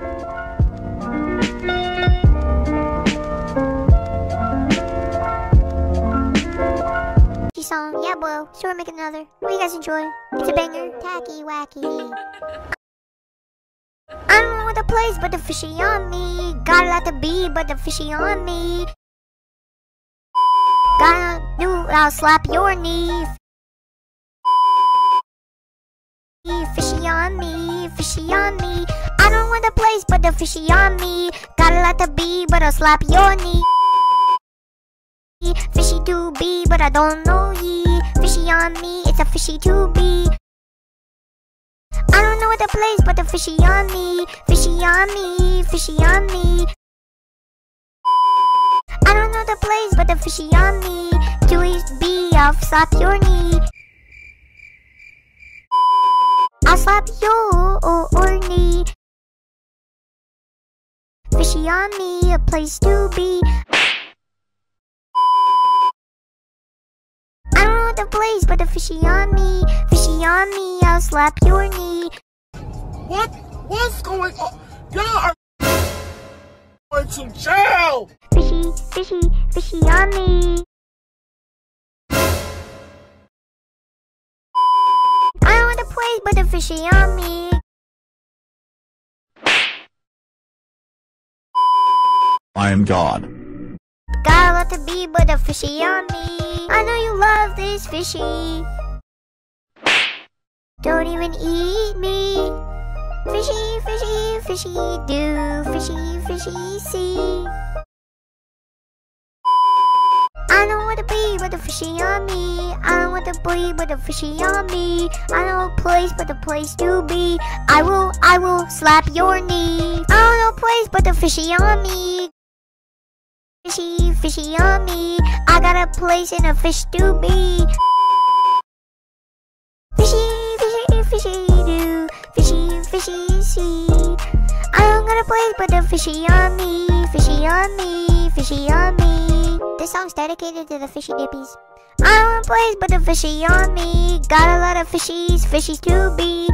She song, yeah, bro. Sure, make another. Hope you guys enjoy. It's a banger. Tacky wacky. I don't know what the place, but the fishy on me. Got a lot to be, but the fishy on me. Gotta do, I'll slap your knee. Fishy on me, fishy on me. Want the place, but the fishy on me. Got a lot to be, but I'll slap your knee. Fishy to be, but I don't know ye. Fishy on me, it's a fishy to be. I don't know what the place, but the fishy on me. Fishy on me, fishy on me. I don't know the place, but the fishy on me. To east be, I'll slap your knee. I'll slap your knee. Fishy on me, a place to be. I don't know what the place, but the fishy on me. Fishy on me, I'll slap your knee. What? What's going on? Y'all are going to jail! Fishy, fishy, fishy on me. I don't want the place, but the fishy on me. I am God. Got a to be, but the fishy on me. I know you love this fishy. Don't even eat me. Fishy, fishy, fishy, do. Fishy, fishy, see. I don't want to be, but the fishy on me. I don't want to be, but the fishy on me. I don't know a place, but the place to be. I will, I will slap your knee. I don't know a place, but the fishy on me. Fishy, fishy on me. I got a place in a fish to be. Fishy, fishy, fishy do. Fishy, fishy see. I don't got a place but the fishy on me. Fishy on me, fishy on me. This song's dedicated to the fishy dippies. I don't place but the fishy on me. Got a lot of fishies, fishies to be.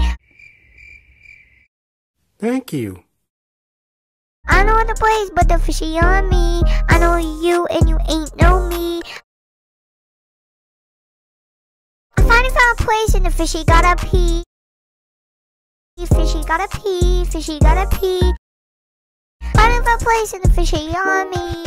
Thank you. I know the place but the fishy on me. I know you and you ain't know me. I finally found a place and the fishy gotta pee. Fishy gotta pee, fishy gotta pee. Finally found a place and the fishy on me.